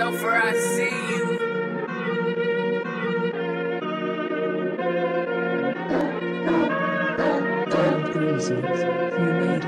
though for I see you. You?